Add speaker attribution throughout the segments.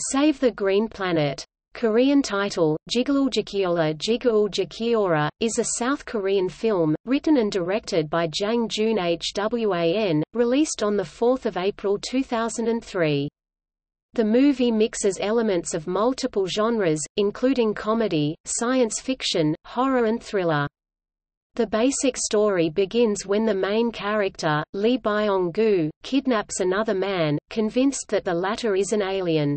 Speaker 1: Save the Green Planet. Korean title, Jigauljakiola Jigauljakiora, is a South Korean film, written and directed by Jang Joon Hwan, released on 4 April 2003. The movie mixes elements of multiple genres, including comedy, science fiction, horror and thriller. The basic story begins when the main character, Lee Byung-gu, kidnaps another man, convinced that the latter is an alien.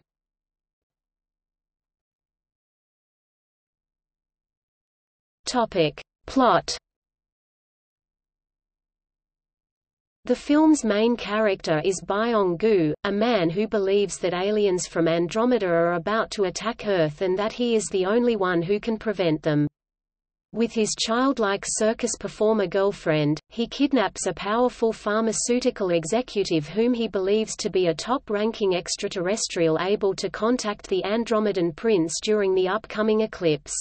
Speaker 1: Topic. Plot The film's main character is Byung-gu, a man who believes that aliens from Andromeda are about to attack Earth and that he is the only one who can prevent them. With his childlike circus performer girlfriend, he kidnaps a powerful pharmaceutical executive whom he believes to be a top-ranking extraterrestrial able to contact the Andromedan prince during the upcoming eclipse.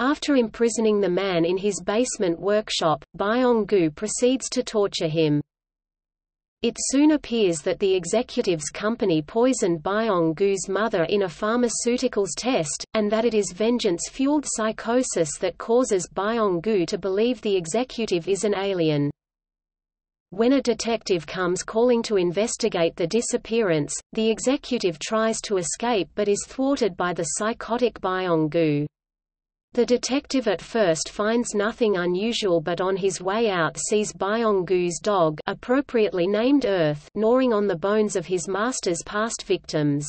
Speaker 1: After imprisoning the man in his basement workshop, Byong-gu proceeds to torture him. It soon appears that the executive's company poisoned Byong-gu's mother in a pharmaceuticals test, and that it is vengeance-fueled psychosis that causes Byong-gu to believe the executive is an alien. When a detective comes calling to investigate the disappearance, the executive tries to escape but is thwarted by the psychotic Byung-gu. The detective at first finds nothing unusual but on his way out sees Byong Gu's dog appropriately named Earth gnawing on the bones of his master's past victims.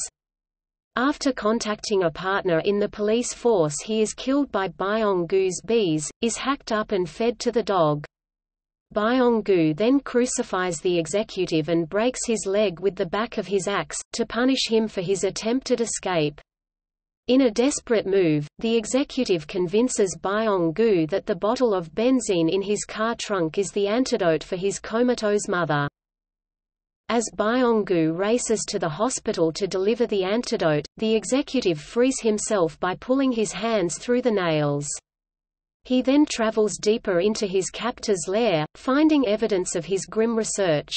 Speaker 1: After contacting a partner in the police force he is killed by Byong Gu's bees, is hacked up and fed to the dog. Byong-gu then crucifies the executive and breaks his leg with the back of his axe, to punish him for his attempted escape. In a desperate move, the executive convinces Byong-gu that the bottle of benzene in his car trunk is the antidote for his comatose mother. As Byong-gu races to the hospital to deliver the antidote, the executive frees himself by pulling his hands through the nails. He then travels deeper into his captor's lair, finding evidence of his grim research.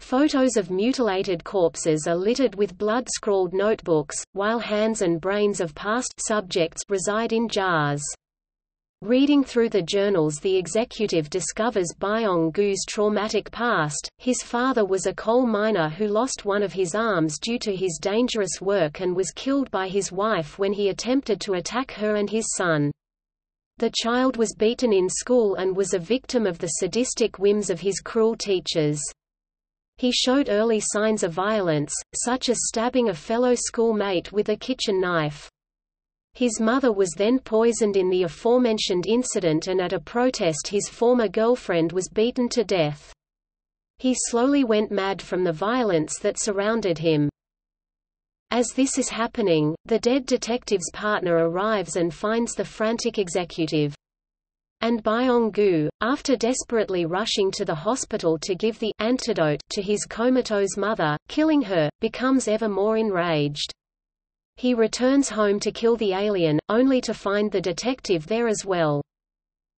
Speaker 1: Photos of mutilated corpses are littered with blood-scrawled notebooks, while hands and brains of past subjects reside in jars. Reading through the journals the executive discovers Byung-gu's traumatic past. His father was a coal miner who lost one of his arms due to his dangerous work and was killed by his wife when he attempted to attack her and his son. The child was beaten in school and was a victim of the sadistic whims of his cruel teachers. He showed early signs of violence, such as stabbing a fellow schoolmate with a kitchen knife. His mother was then poisoned in the aforementioned incident and at a protest his former girlfriend was beaten to death. He slowly went mad from the violence that surrounded him. As this is happening, the dead detective's partner arrives and finds the frantic executive. And Byung-gu, after desperately rushing to the hospital to give the antidote to his comatose mother, killing her, becomes ever more enraged. He returns home to kill the alien, only to find the detective there as well.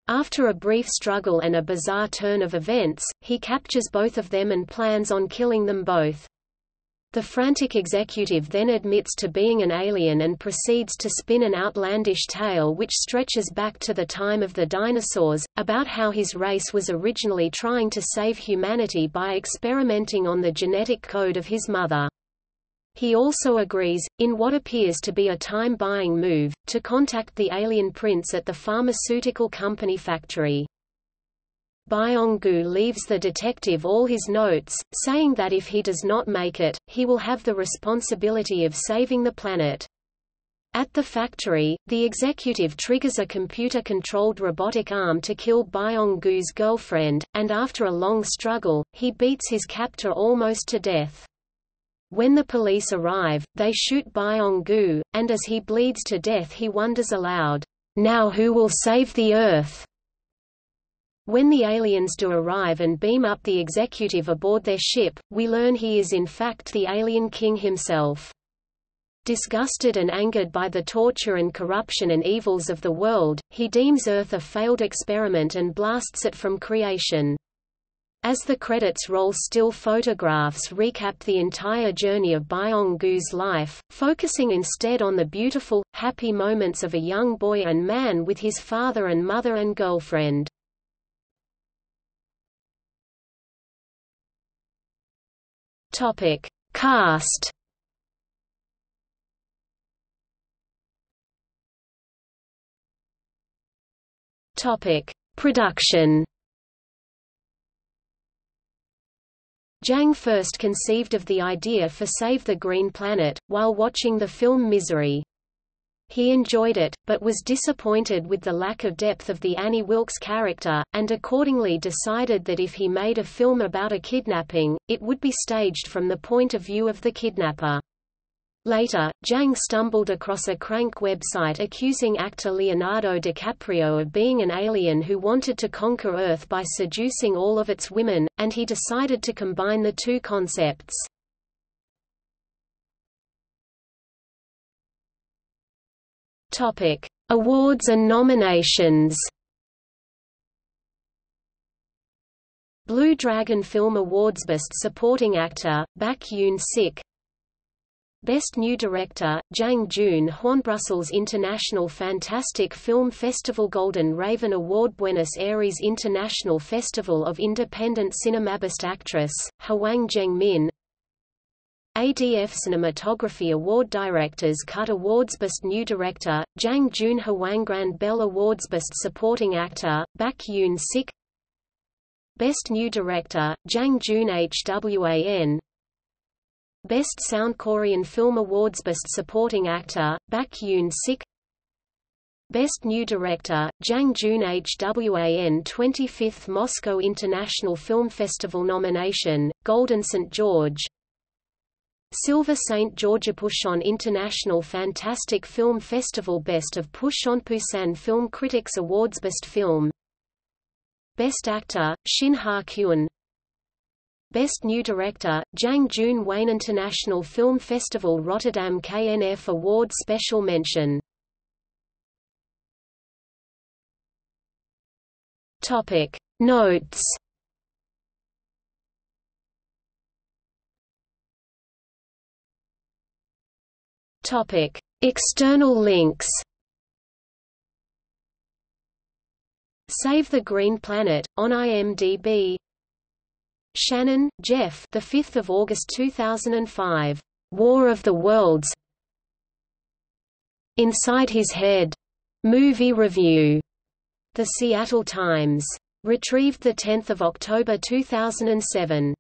Speaker 1: After a brief struggle and a bizarre turn of events, he captures both of them and plans on killing them both. The frantic executive then admits to being an alien and proceeds to spin an outlandish tale which stretches back to the time of the dinosaurs, about how his race was originally trying to save humanity by experimenting on the genetic code of his mother. He also agrees, in what appears to be a time-buying move, to contact the alien prince at the pharmaceutical company factory. Byung-gu leaves the detective all his notes, saying that if he does not make it, he will have the responsibility of saving the planet. At the factory, the executive triggers a computer-controlled robotic arm to kill Byong-gu's girlfriend, and after a long struggle, he beats his captor almost to death. When the police arrive, they shoot Byong-gu, and as he bleeds to death he wonders aloud, "'Now who will save the Earth?' When the aliens do arrive and beam up the executive aboard their ship, we learn he is in fact the alien king himself. Disgusted and angered by the torture and corruption and evils of the world, he deems Earth a failed experiment and blasts it from creation. As the credits roll still photographs recap the entire journey of Byung-goo's life, focusing instead on the beautiful, happy moments of a young boy and man with his father and mother and girlfriend. Topic: Cast. Topic: Production. Jang first conceived of the idea for Save the Green Planet, while watching the film Misery. He enjoyed it, but was disappointed with the lack of depth of the Annie Wilkes character, and accordingly decided that if he made a film about a kidnapping, it would be staged from the point of view of the kidnapper. Later, Jang stumbled across a crank website accusing actor Leonardo DiCaprio of being an alien who wanted to conquer Earth by seducing all of its women, and he decided to combine the two concepts. Topic: Awards and nominations. Blue Dragon Film Awards Best Supporting Actor, Baek Yoon-sik Best New Director, Jang Joon-hwan Brussels International Fantastic Film Festival Golden Raven Award Buenos Aires International Festival of Independent Cinema Best Actress, Hwang Jung-min ADF Cinematography Award Directors Cut Awards Best New Director, Jang Joon Hwan Grand Bell Awards Best Supporting Actor, Baek Yoon-sik Best New Director, Jang Joon Hwan Best Sound Korean Film Awards Best Supporting Actor, Baek Yoon-sik Best New Director, Jang Joon Hwan 25th Moscow International Film Festival nomination, Golden St. George Silver St. George Puchon International Fantastic Film Festival Best of Puchon Busan Film Critics Awards Best Film. Best Actor, Shin Ha-kyun Best New Director, Jang Joon Hwan International Film Festival Rotterdam KNF Award Special Mention. Topic. Notes Topic External links Save the Green Planet on IMDb Shannon, Jeff. The 5th of August 2005. War of the Worlds. Inside His Head. Movie review. The Seattle Times. Retrieved 10 October 2007.